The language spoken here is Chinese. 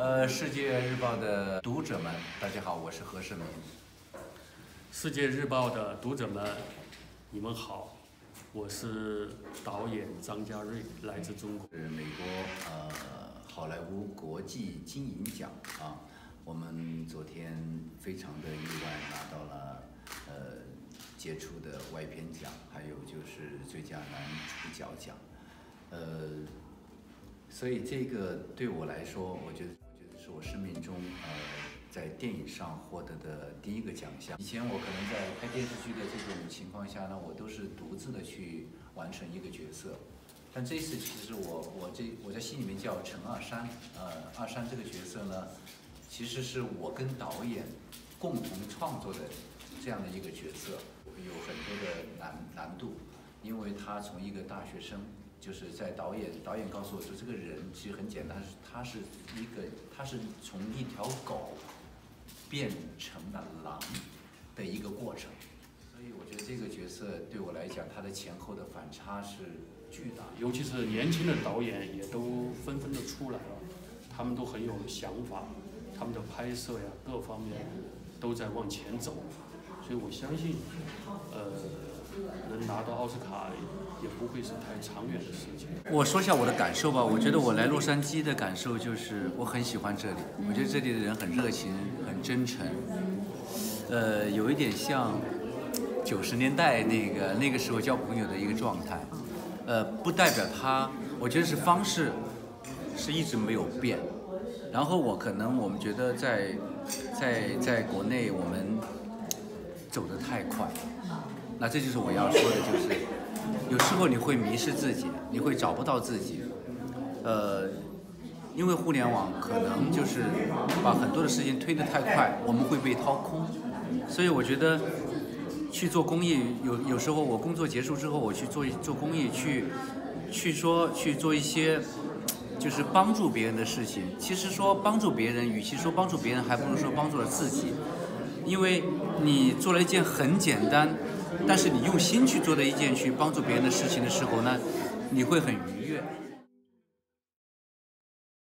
呃，世界日报的读者们，大家好，我是何世明。世界日报的读者们，你们好，我是导演张家瑞，来自中国。是美国呃好莱坞国际金银奖啊，我们昨天非常的意外拿到了呃杰出的外片奖，还有就是最佳男主角奖，呃，所以这个对我来说，我觉得是我生命中呃在电影上获得的第一个奖项。以前我可能在拍电视剧的这种情况下呢，我都是独自的去完成一个角色。但这一次，其实我我这我在戏里面叫陈二山，呃，二山这个角色呢，其实是我跟导演共同创作的这样的一个角色，有很多的难难度，因为他从一个大学生，就是在导演导演告诉我说，这个人其实很简单，他是一个他是从一条狗变成了狼的一个过程。所以我觉得这个角色对我来讲，他的前后的反差是巨大。尤其是年轻的导演也都纷纷的出来了，他们都很有想法，他们的拍摄呀各方面都在往前走，所以我相信，呃，能拿到奥斯卡也不会是太长远的事情。我说一下我的感受吧。我觉得我来洛杉矶的感受就是我很喜欢这里，我觉得这里的人很热情、很真诚，呃，有一点像九十年代那个那个时候交朋友的一个状态。呃，不代表他，我觉得是方式是一直没有变。然后我可能我们觉得在在在国内我们走得太快，那这就是我要说的，就是有时候你会迷失自己，你会找不到自己。呃，因为互联网可能就是把很多的事情推得太快，我们会被掏空。所以我觉得去做公益，有有时候我工作结束之后，我去做做公益，去去说去做一些就是帮助别人的事情。其实说帮助别人，与其说帮助别人，还不如说帮助了自己。因为你做了一件很简单，但是你用心去做的一件去帮助别人的事情的时候呢，你会很愉悦。